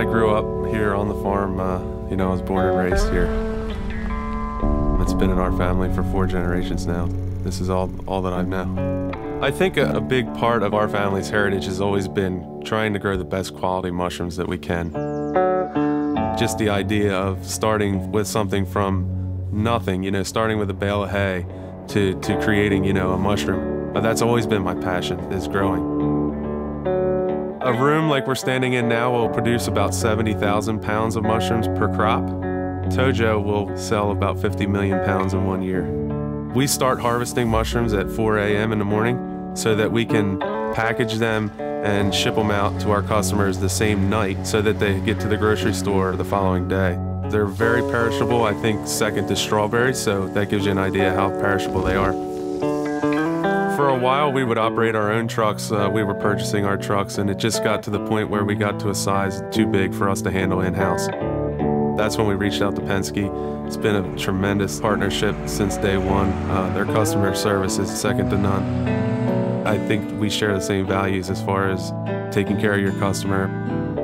I grew up here on the farm. Uh, you know, I was born and raised here. It's been in our family for four generations now. This is all, all that I know. I think a, a big part of our family's heritage has always been trying to grow the best quality mushrooms that we can. Just the idea of starting with something from nothing, you know, starting with a bale of hay to, to creating, you know, a mushroom. But that's always been my passion, is growing. A room like we're standing in now will produce about 70,000 pounds of mushrooms per crop. To-Jo will sell about 50 million pounds in one year. We start harvesting mushrooms at 4 a.m. in the morning so that we can package them and ship them out to our customers the same night so that they get to the grocery store the following day. They're very perishable, I think second to strawberries, so that gives you an idea how perishable they are for a while, we would operate our own trucks. Uh, we were purchasing our trucks, and it just got to the point where we got to a size too big for us to handle in house. That's when we reached out to Penske. It's been a tremendous partnership since day one. Uh, their customer service is second to none. I think we share the same values as far as taking care of your customer.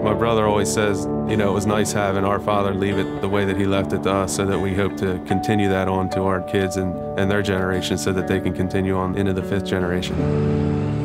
My brother always says, you know, it was nice having our father leave it the way that he left it to us so that we hope to continue that on to our kids and, and their generation so that they can continue on into the fifth generation.